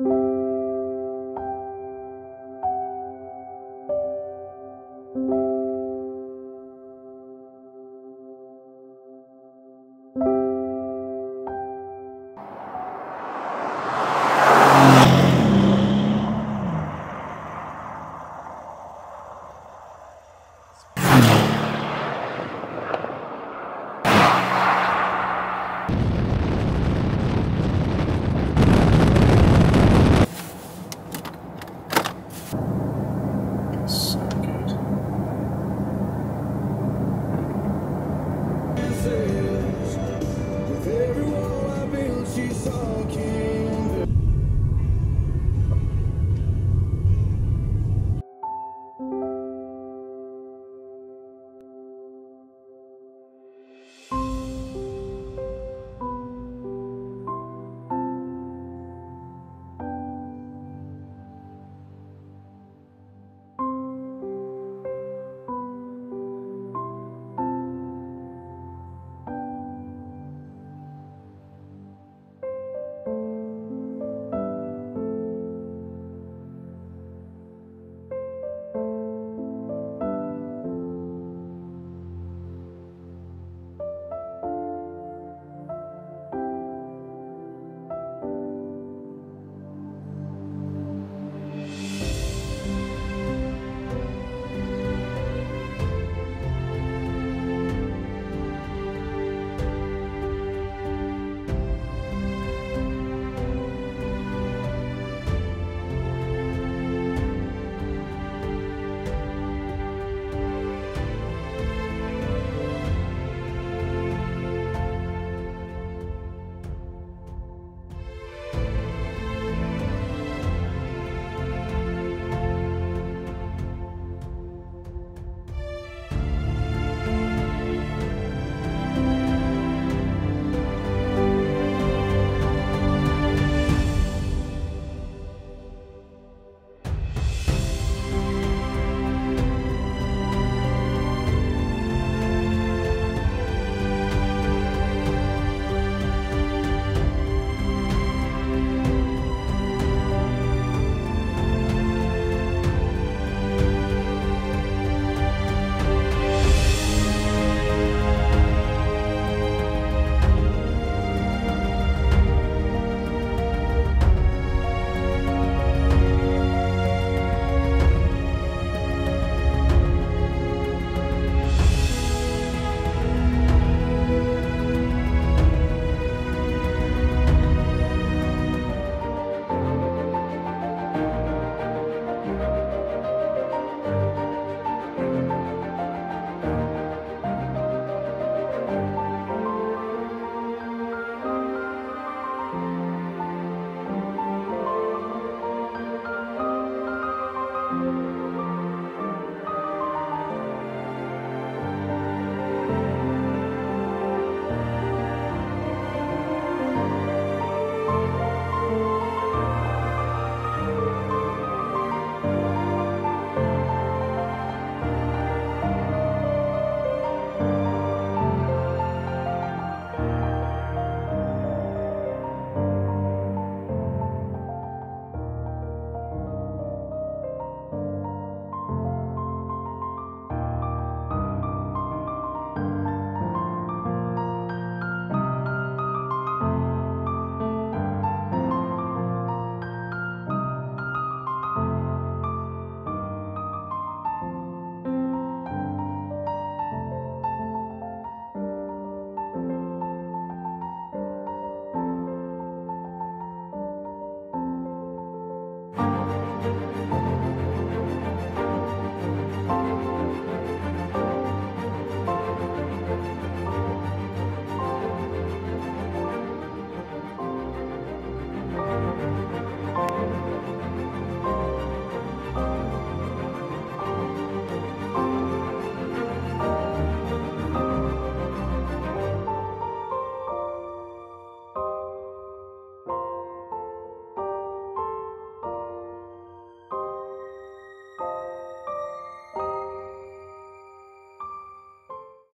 you so cute.